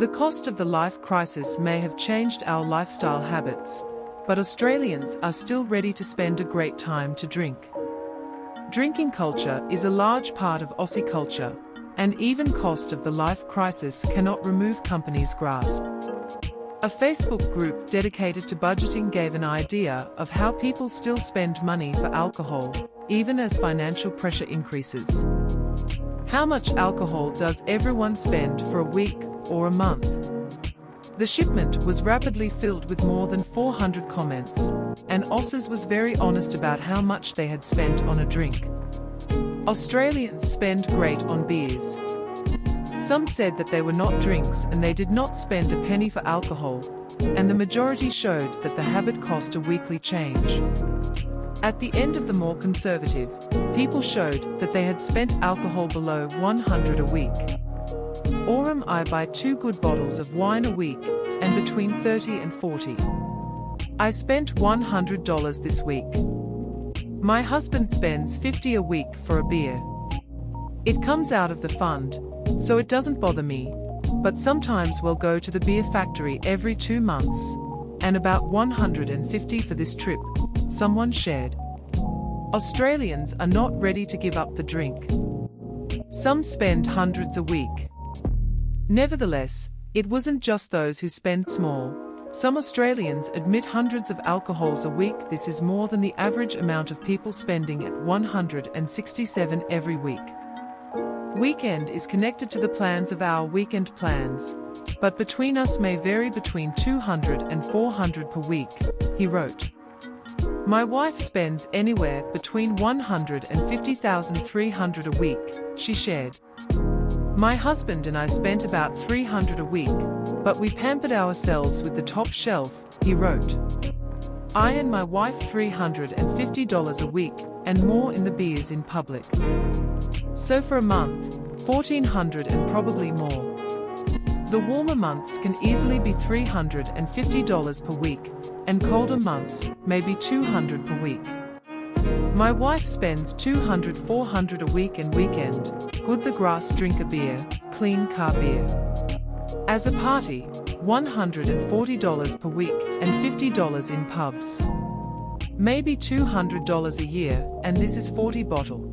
The cost of the life crisis may have changed our lifestyle habits, but Australians are still ready to spend a great time to drink. Drinking culture is a large part of Aussie culture, and even cost of the life crisis cannot remove companies' grasp. A Facebook group dedicated to budgeting gave an idea of how people still spend money for alcohol, even as financial pressure increases. How much alcohol does everyone spend for a week or a month? The shipment was rapidly filled with more than 400 comments, and Aussies was very honest about how much they had spent on a drink. Australians spend great on beers. Some said that they were not drinks and they did not spend a penny for alcohol, and the majority showed that the habit cost a weekly change. At the end of the more conservative, people showed that they had spent alcohol below 100 a week. Aurum I buy two good bottles of wine a week, and between 30 and 40. I spent $100 this week. My husband spends 50 a week for a beer. It comes out of the fund, so it doesn't bother me, but sometimes we'll go to the beer factory every two months, and about 150 for this trip, someone shared. Australians are not ready to give up the drink. Some spend hundreds a week. Nevertheless, it wasn't just those who spend small. Some Australians admit hundreds of alcohols a week. This is more than the average amount of people spending at 167 every week. Weekend is connected to the plans of our weekend plans, but between us may vary between 200 and 400 per week, he wrote. My wife spends anywhere between 100 and 50,300 a week, she shared. My husband and I spent about 300 a week, but we pampered ourselves with the top shelf, he wrote. I and my wife $350 a week, and more in the beers in public. So for a month, 1400 and probably more. The warmer months can easily be $350 per week, and colder months, maybe 200 per week. My wife spends 200 400 a week and weekend, good the grass drink a beer, clean car beer. As a party, $140 per week and $50 in pubs. Maybe $200 a year, and this is 40 bottle.